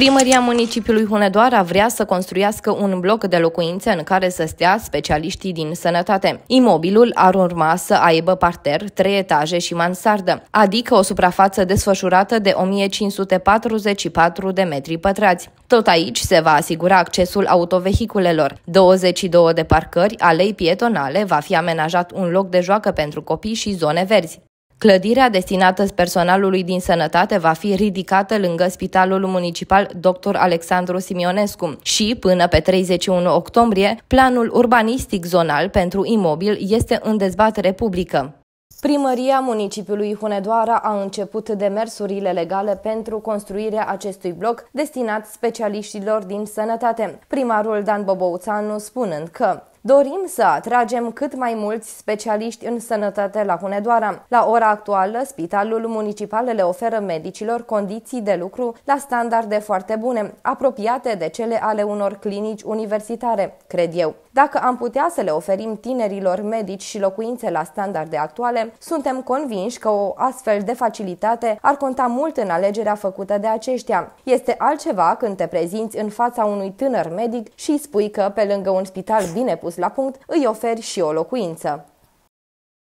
Primăria municipiului Hunedoara vrea să construiască un bloc de locuințe în care să stea specialiștii din sănătate. Imobilul ar urma să aibă parter, trei etaje și mansardă, adică o suprafață desfășurată de 1544 de metri pătrați. Tot aici se va asigura accesul autovehiculelor. 22 de parcări, alei pietonale, va fi amenajat un loc de joacă pentru copii și zone verzi. Clădirea destinată personalului din sănătate va fi ridicată lângă Spitalul Municipal Dr. Alexandru Simionescu și, până pe 31 octombrie, planul urbanistic zonal pentru imobil este în dezbatere publică. Primăria municipiului Hunedoara a început demersurile legale pentru construirea acestui bloc destinat specialiștilor din sănătate. Primarul Dan Bobouțanu spunând că Dorim să atragem cât mai mulți specialiști în sănătate la Hunedoara. La ora actuală, spitalul municipal le oferă medicilor condiții de lucru la standarde foarte bune, apropiate de cele ale unor clinici universitare, cred eu. Dacă am putea să le oferim tinerilor medici și locuințe la standarde actuale, suntem convinși că o astfel de facilitate ar conta mult în alegerea făcută de aceștia. Este altceva când te prezinți în fața unui tânăr medic și spui că, pe lângă un spital bine pus la punct, îi oferi și o locuință.